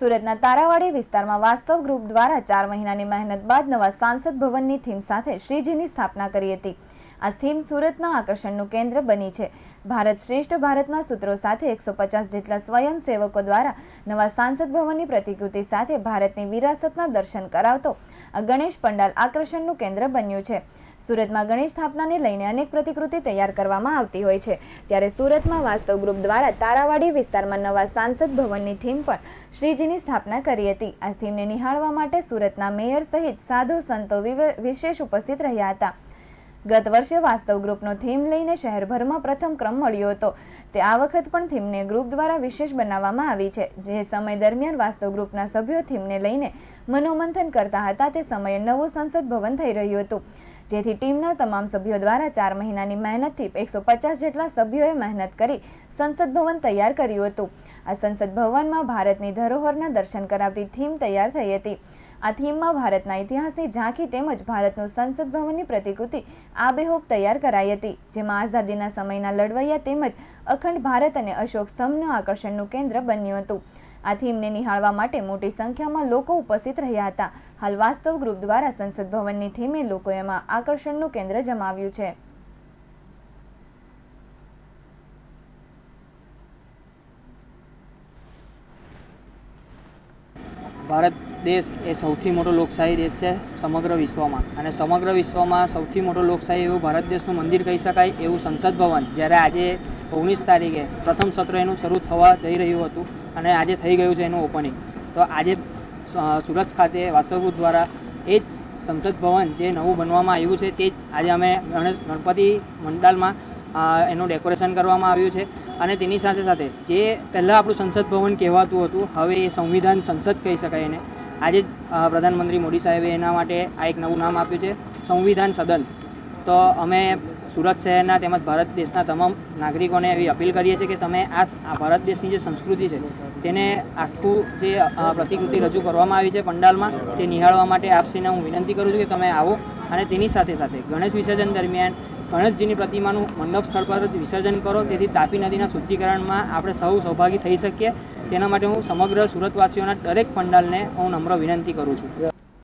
સુરતના તારાવાડી વિસ્તારમાં વાસ્તવ ગ્રુપ દ્વારા ચાર મહિનાની મહેનત બાદ નવા સાંસદ ભવનની થીમ સાથે શ્રીજીની સ્થાપના કરી હતી. આ થીમ સુરતના આકર્ષણનું કેન્દ્ર બની છે. ભારત શ્રેષ્ઠ ભારતના સૂત્રો સાથે એકસો પચાસ જેટલા સ્વયંસેવકો દ્વારા નવા સાંસદ ભવનની પ્રતિકૃતિ સાથે ભારતની વિરાસતના દર્શન કરાવતો આ ગણેશ પંડાલ આકર્ષણનું કેન્દ્ર બન્યું છે. સુરતમાં ગણેશ સ્થાપનાને લઈને અનેક પ્રતિકૃતિ તૈયાર કરવામાં આવતી હોય છે. ત્યારે સુરતમાં વાસ્તવ ગ્રુપ દ્વારા તારાવાડી વિસ્તારમાં નવા સાંસદ ભવનની થીમ પર શ્રીજીની સ્થાપના કરી હતી. આ થીમને નિહાળવા માટે સુરતના મેયર સહિત સાધુ સંતો વિશેષ ઉપસ્થિત રહ્યા હતા. ગત વર્ષે વાસ્તવ ગ્રુપનો થીમ લઈને શહેરભરમાં પ્રથમ ક્રમ મળ્યો હતો. તે આ વખત પણ થીમને ગ્રુપ દ્વારા વિશેષ બનાવવામાં આવી છે. જે સમય દરમિયાન વાસ્તવ ગ્રુપના સભ્યો થીમને લઈને મનોમંથન કરતા હતા, તે સમયે નવું સંસદ ભવન થઈ રહ્યું હતું. જેથી ટીમના તમામ સભ્યો દ્વારા ચાર મહિનાની મહેનતથી એકસો પચાસ જેટલા સભ્યોએ મહેનત કરી સંસદ ભવન તૈયાર કર્યું હતું. આ સંસદ ભવનમાં ભારતની ધરોહરના દર્શન કરાવતી થીમ તૈયાર થઈ હતી. આ થીમમાં ભારતના ઇતિહાસની ઝાંખી તેમજ ભારતનું સંસદ ભવનની પ્રતિકૃતિ આબેહૂબ તૈયાર કરાઈ હતી, જેમાં આઝાદીના સમયના લડવૈયા તેમજ અખંડ ભારત અને અશોક સ્તંભનું આકર્ષણનું કેન્દ્ર બન્યું હતું. આ થીમને નિહાળવા માટે મોટી સંખ્યામાં લોકો ઉપસ્થિત રહ્યા હતા. હાલ વાસ્તવ ગ્રુપ દ્વારા સંસદ ભવનની થીમે લોકોએમાં આકર્ષણનું કેન્દ્ર જમાવ્યું છે. ભારત દેશ એ સૌથી મોટો લોકશાહી દેશ છે સમગ્ર વિશ્વમાં. અને સમગ્ર વિશ્વમાં સૌથી મોટો લોકશાહી એવું ભારત દેશનું મંદિર કહી શકાય એવું સંસદ ભવન જ્યારે આજે ઓગણીસ તારીખે પ્રથમ સત્ર એનું શરૂ થવા જઈ રહ્યું હતું અને આજે થઈ ગયું છે એનું ઓપનિંગ તો આજે સુરત ખાતે વાસ્તવભૂત દ્વારા એ જ સંસદ ભવન જે નવું બનવામાં આવ્યું છે તે જ આજે અમે ગણેશ ગણપતિ મંડાલમાં એનું ડેકોરેશન કરવામાં આવ્યું છે. અને તેની સાથે સાથે જે પહેલાં આપણું સંસદ ભવન કહેવાતું હતું, હવે એ સંવિધાન સંસદ કહી શકાય એને. આજે જ પ્રધાનમંત્રી મોદી સાહેબે એના માટે આ એક નવું નામ આપ્યું છે, સંવિધાન સદન. તો અમે સુરત શહેરના તેમજ ભારત દેશના તમામ નાગરિકોને એવી અપીલ કરીએ છીએ કે તમે આ ભારત દેશની જે સંસ્કૃતિ છે તેને આખું જે પ્રતિકૃતિ રજૂ કરવામાં આવી છે પંડાલમાં, તે નિહાળવા માટે આપશ્રીને હું વિનંતી કરું છું કે તમે આવો અને તેની સાથે સાથે ગણેશ વિસર્જન દરમિયાન ગણેશજીની પ્રતિમાનું મંડપ સ્થળ પર વિસર્જન કરો. તેથી તાપી નદીના શુદ્ધિકરણમાં આપણે સૌ સૌભાગી થઈ શકીએ. તેના માટે હું સમગ્ર સુરતવાસીઓના દરેક પંડાલને હું નમ્ર વિનંતી કરું છું.